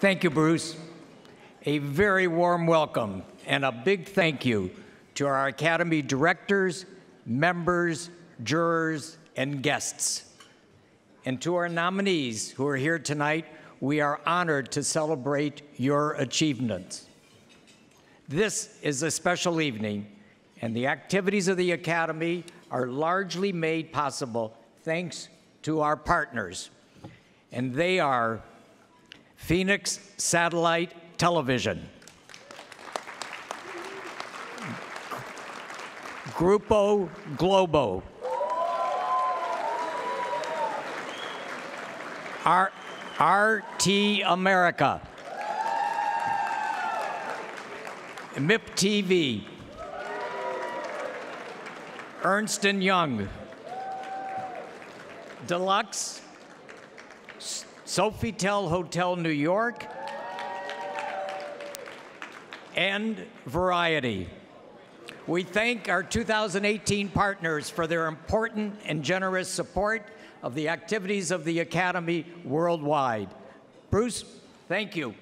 Thank you, Bruce. A very warm welcome and a big thank you to our Academy directors, members, jurors, and guests. And to our nominees who are here tonight, we are honored to celebrate your achievements. This is a special evening, and the activities of the Academy are largely made possible thanks to our partners. And they are Phoenix Satellite Television, Grupo Globo, R- RT America, MIP TV, Ernst & Young, Deluxe, Sofitel Hotel New York, and Variety. We thank our 2018 partners for their important and generous support of the activities of the Academy worldwide. Bruce, thank you.